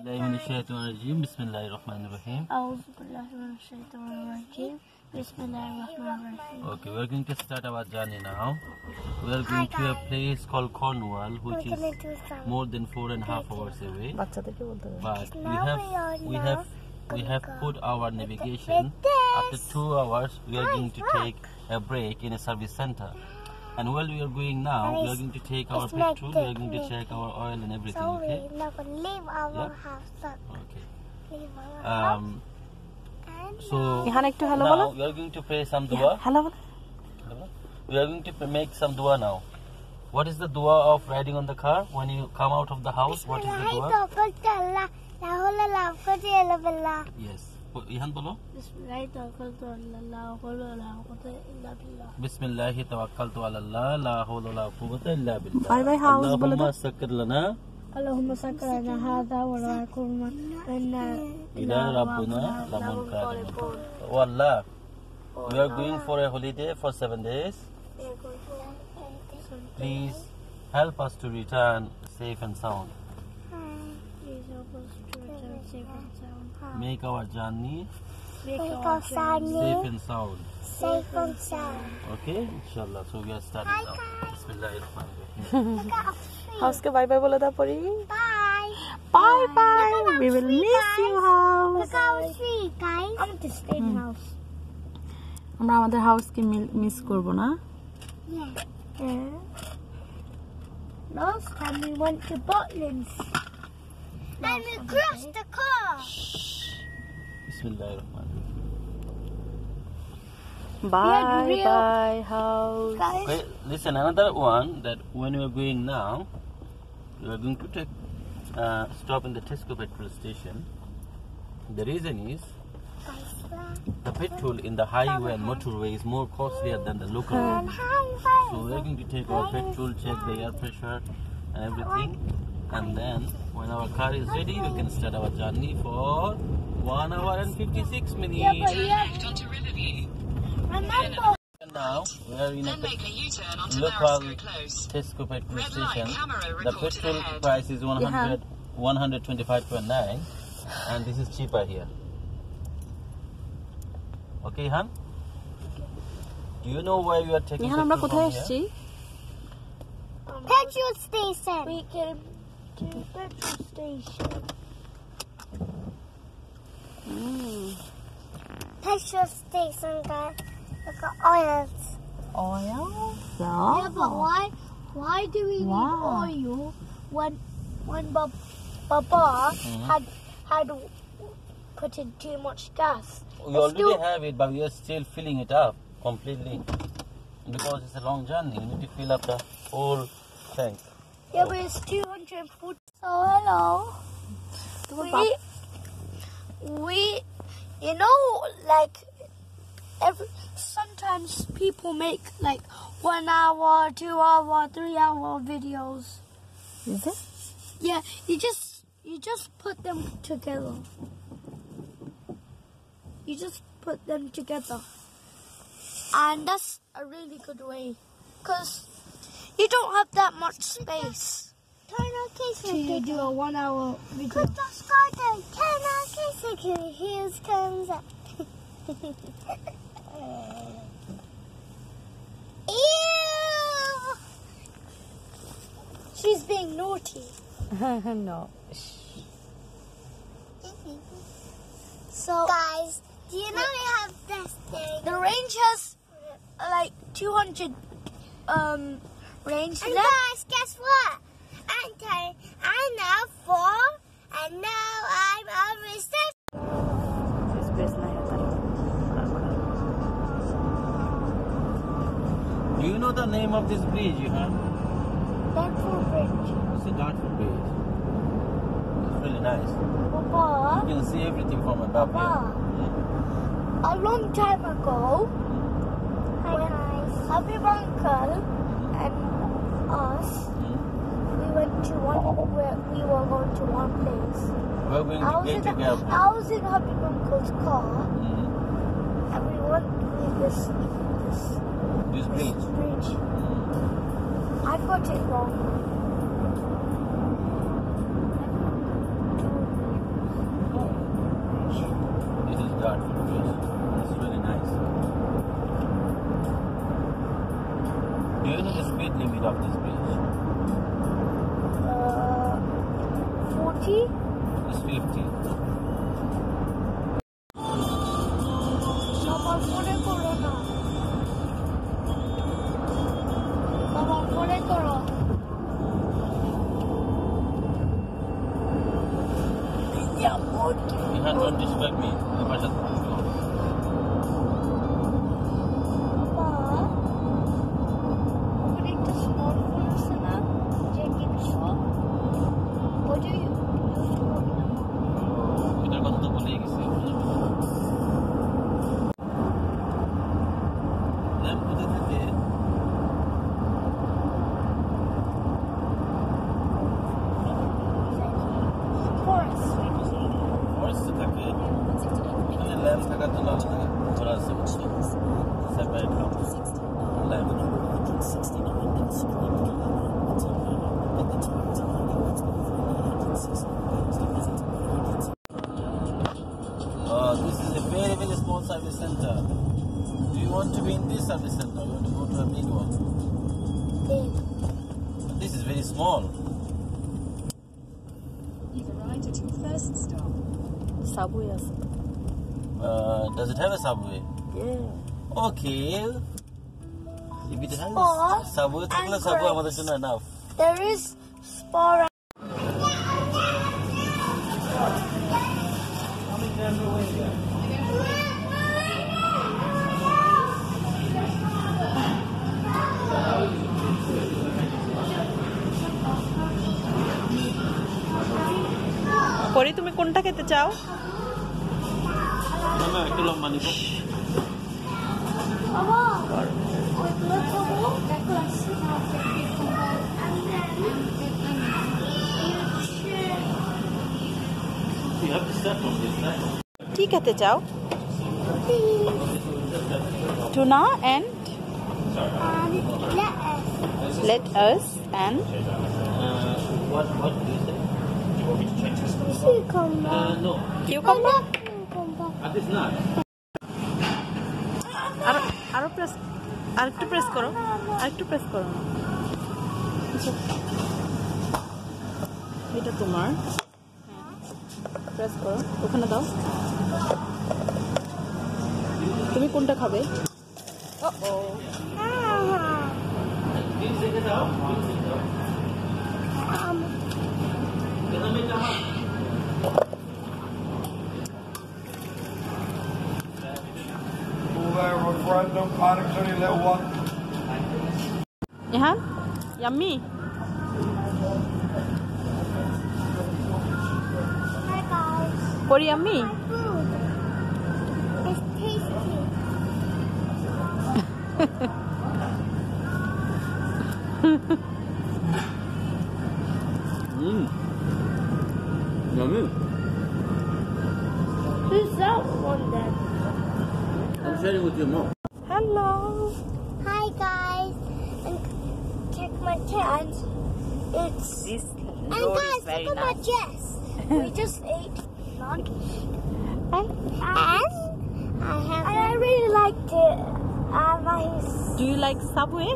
بسم الله الرحمن الرحيم بسم الله الرحمن الرحيم Okay, we're going to start our journey now. We're going to a place called Cornwall, which is more than four and a half hours away. But we have we have we have put our navigation. After two hours, we are going to take a break in a service center. And while we are going now, we are going to take our petrol, we are going to check our oil and everything, Sorry, okay? Sorry, not going to leave our house. Okay. Leave our um, house. So, now we are going to pray some dua. Yeah. Hello. We are going to make some dua now. What is the dua of riding on the car? When you come out of the house, what is the dua? Yes. Ihan bolo. Bismillahirrahmanirrahim. La hawla la quwwata illa billah. Bismillah tawakkaltu ala Allah la hawla wa la quwwata illa billah. Bye bye house বলে দাও Allahumma sakkir lana اللهم سكر لنا هذا ولا يكون إنا ila rabbuna lamun qadim. Oh Allah, we are going for a holiday for seven days. Please help us to return safe and sound. Please help us to return safe and sound. Make our journey Make our journey safe and sound. safe and sound. Okay, inshallah. So we are starting now. Bismillahirrahmanirrahim. হাউসকে bye bye বলে দাও পরি Bye. Bye bye we will miss you house Look how sweet, guys. I want to stay in the house. আমরা আমাদের হাউসকে miss করব না Yeah. Yeah. Last time we went to Butlins. And we crashed the car. Bismillahirrahmanirrahim. Bye, bye, house. Okay, listen, another one that when we are going now, we are going to take, uh, stop in the Tesco petrol station. The reason is the petrol in the highway and motorway is more costlier than the local one. road. So we're going to take our petrol, check the air pressure and everything. And then when our car is ready, we can start our journey for one hour and fifty-six minutes. yeah, but yeah. Remember, And now we are in a Then make a U-turn onto local Marisco Close. Tesco petrol Red light, station. camera, The report to petrol the head. price is 100, 125.9 and this is cheaper here. Okay, Han? Do you know where you are taking Nihan আমরা petrol কোথায় from এসেছি petrol station. We can to petrol station. Mm. Petrol station guys. Look at oil. Oil? Yeah. Yeah, but why why do we wow. need oil when when Baba mm. had had put in too much gas? We it's already still... have it but we are still filling it up completely. Because it's a long journey. You need to fill up the whole tank. Yeah, oh. but it's two hundred and forty so hello. Do we we, you know, like, every, sometimes people make like one hour, two hour, three hour videos. Is it? Yeah, you just, you just put them together. You just put them together. And that's a really good way. Because you don't have that much space to do a one hour video. Put the sky down. Turn on Kissing. Here comes up. Ew! She's being naughty. no. So, guys, do you know we have this thing? The range has like 200 um range and guys, guess what? Okay, I'm now four, and now I'm a recess. Do you know the name of this bridge, huh? Dartford Bridge. It's a Dartford Bridge. It's really nice. Papa. You can see everything from above Papa. Yeah. A long time ago, mm-hmm. Hi, when nice. Happy Uncle mm-hmm. and us to one where we were going to one place. We're going I to was, get. I was in Habib Uncle's car, Mhm. and we went through this this This bridge. bridge. Mhm. I got it wrong. Okay. সাবুই আছে Uh, does it have a subway? Yeah. Okay. If it has a subway, and subway. আমাদের জন্য enough. There is spar. পরি তুমি কোনটা খেতে চাও না না একটু লম্বা নিব Baba, wait, look, Baba. That glass is not And then, You have to start from this side. কি খেতে চাও tuna and and let us. Let us and Uh, what what do you say? Cucumber. Uh, no, cucumber Cucumber. At this not. আরও আরও press আরেকটু press করো। আরেকটু press করো। এটা তোমার। প্রেস করো। ওখানে দাও। তুমি কোনটা খাবে? ও ও one. Yeah? Yummy. Hi guys. What yummy? My food. It's tasty. It's this and guys, very look nice. at my dress. we just ate lunch. And, and I have. And I really liked it. Uh, my. Do you like Subway?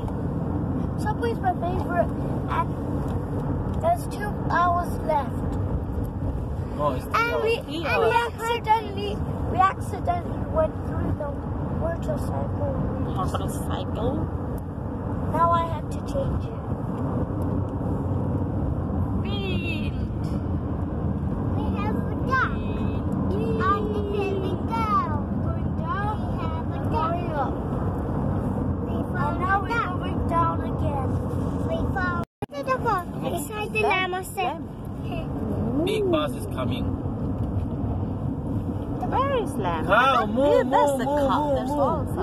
Subway is my favorite, and there's two hours left. Oh, it's and we, and we accidentally we accidentally went through the motorcycle. Motorcycle. Now I have to change it. We have a duck. And the going down. Going down. We have a duck. Going up. We found oh, and now we're going down again. We found the duck. Beside the llama set. Big bus is coming. Where is lamb? Cow, moo, Yeah, that's moo, the moo, cow. moo, There's moo. also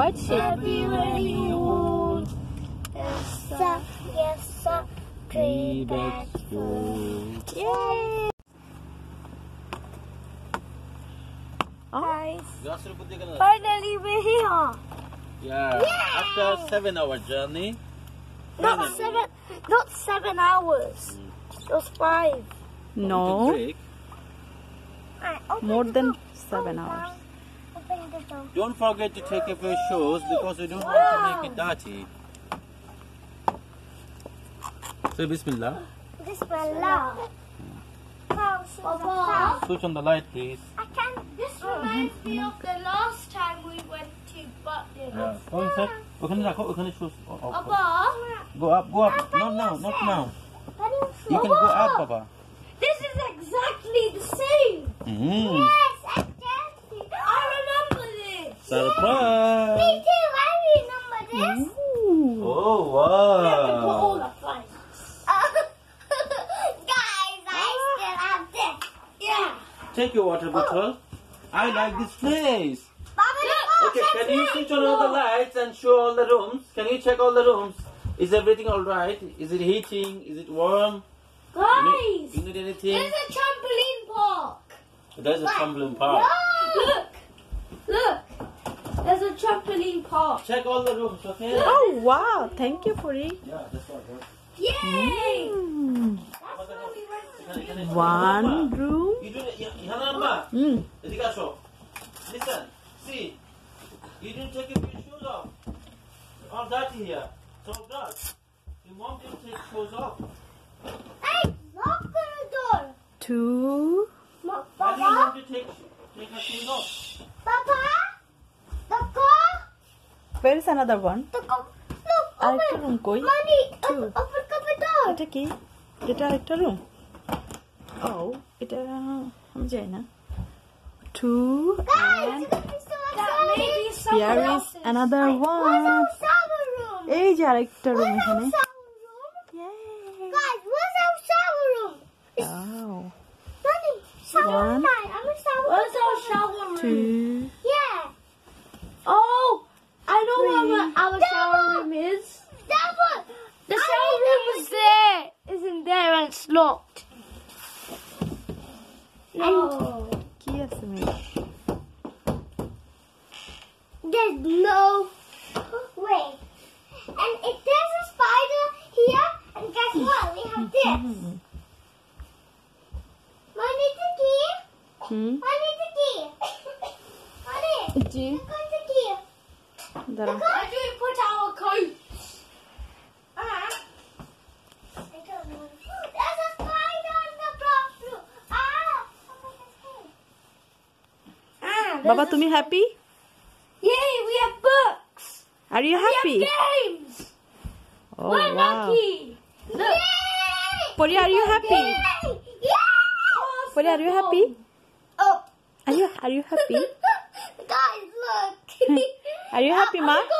sheep. White sheep. Everywhere you want. Yes, sir. Yes, sir. Three bags full. Yay! Guys, Grocery put the- finally we're here. Yeah. After seven hour journey. Not finally, seven, not seven hours. Mm. It was five. no, can break. Alright, open more than seven hours. Open the door. Don't forget to take off your shoes because we don't want to make it dirty. Say Bismillah. Bismillah. Papa, Switch on the light, please. I can. This reminds me of the last time we went to Button. Yeah. Go inside. ওখানে রাখো ওখানে shoes. Oh, oh, oh. Papa, Go up, go up. Not now, not now. You can go up, Papa. This is Surprise! Me too. I remember this. Oh Put all wow! the fun. Guys, I ah. still have this. Yeah. Take your water bottle. I like this place. Baba, Okay, can you switch on all the lights and show all the rooms? Can you check all the rooms? Is everything all right? Is it heating? Is it warm? You need, Guys, you need anything? there's a trampoline park. There's a trampoline park. Look, look. There's a trampoline park. Check all the rooms, okay? Oh, wow. Thank you, Puri. Yeah, that's all. Yay! Mm. One room. Mm. Listen, see, you didn't take your shoes off. All dirty here. So dark. Your mom didn't take shoes off. Hey, lock the door. Two. another one? the car. Look, আরেকটা open. Room কই Money, Two. open, open the door. এটা কি এটা আরেকটা room ও এটা আমি যাই না two Guys, that may be someone here is else's. another Where's one our shower room? এই যে আরেকটা রুম Where's our এখানে shower room? know what our, our shower room is? The shower room is there. Isn't there and it's locked. No. Oh, yes. There's no way. And if there's a spider here, and guess what? We have this. Mommy, the key. Hmm? Mommy, the key. Mommy. The key that are. I did put our coat. Baba, are you happy? Yay, we have books. Are you happy? We have games. Oh, We're wow. lucky. Look. Yay! Polly, are you happy? Yay! Yay! Polly, are you happy? Oh. Are you are you happy? Guys, look. Are you happy, I Ma? Oh go